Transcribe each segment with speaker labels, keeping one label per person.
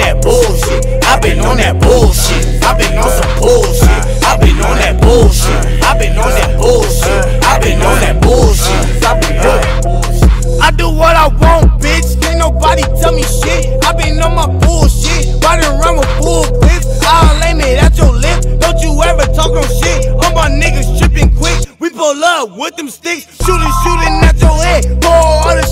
Speaker 1: that bullshit. I been on that bullshit. I been on some bullshit. I been on that bullshit. I been on that bullshit. I been on that bullshit.
Speaker 2: I been on that bullshit. I do what I want, bitch. Can't nobody tell me shit. I been on my bullshit. Riding around with full clips. I'll aim it at your lip. Don't you ever talk on shit. All my niggas tripping quick. We pull up with them sticks. Shooting, shooting at your head. Pour all the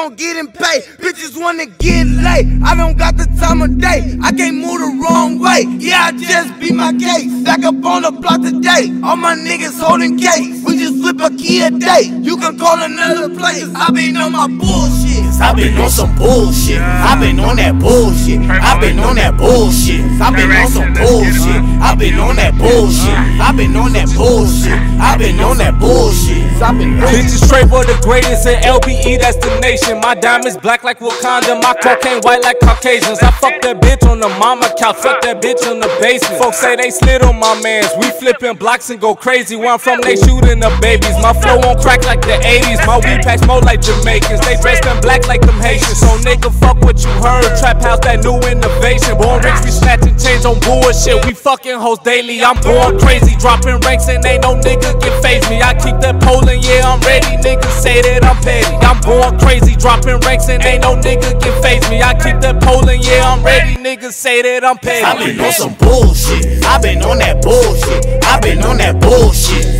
Speaker 2: I'ma keep paid. Bitches wanna get late. I don't got the time of day. I can't move the wrong way. Yeah, I just beat my case. Back up on the block today. All my niggas holding case. We just flip a key a day. You can call another place. I been on my bullshit.
Speaker 1: I been on some bullshit. I been on that bullshit. I been on that bullshit. I been on some bullshit. I been on that bullshit. I been on that bullshit. I been on that bullshit.
Speaker 2: I been
Speaker 3: Bitches straight for the greatest in LBE, that's the nation. My diamonds black like Wakanda, my cocaine white like Caucasians. I fuck that bitch on the mama couch, fuck that bitch in the basement. Folks say they slid on my mans, we flipping blocks and go crazy. Where I'm from, they shooting the babies. My flow on crack like the 80s, my weed packs more like Jamaicans. They dressed in black like them Haitians. So nigga, fuck what you heard. Trap house, that new innovation. Born rich, we snatching change on bullshit. We fucking hoes daily. I'm born crazy, dropping ranks and ain't no nigga can phase me. I keep that pole and yeah, I'm ready. Niggas say that I'm petty. I'm born crazy, dropping ranks and ain't no nigga can phase me. I keep that pole and yeah, I'm ready. Niggas say that I'm petty. I've been on
Speaker 1: some bullshit. I've been on that bullshit. I've been on that bullshit.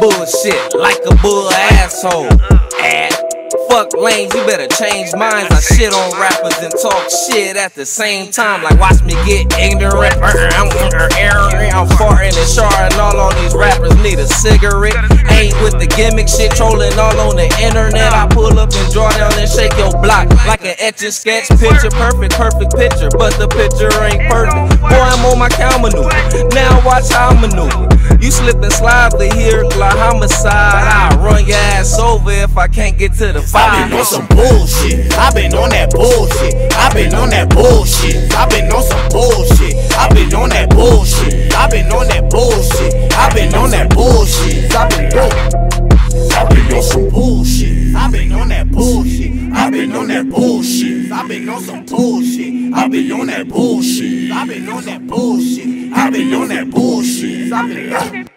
Speaker 4: Bullshit, like a bull asshole. Eh. Fuck lanes, you better change minds. I shit on rappers and talk shit at the same time. Like, watch me get ignorant. I'm I'm farting and sharding. All on these rappers need a cigarette. Ain't with the gimmick shit, trolling all on the internet. I pull up and draw down and shake your block like an etch and sketch. Picture perfect, perfect picture, but the picture ain't perfect. Boy, I'm on my cow maneuver. Now watch how I maneuver. You slip and slide the here, like homicide. I run your ass over if I can't get to the fire. I been on some
Speaker 1: bullshit. I been on that bullshit. I been on that bullshit. I been on some bullshit. I been on that bullshit. I been on that bullshit. I been on that bullshit. I been on. I been on some bullshit. I been on that bullshit. I been on that bullshit. I been on some bullshit. I been on that bullshit. I been on that bullshit. I been on that bullshit. I on.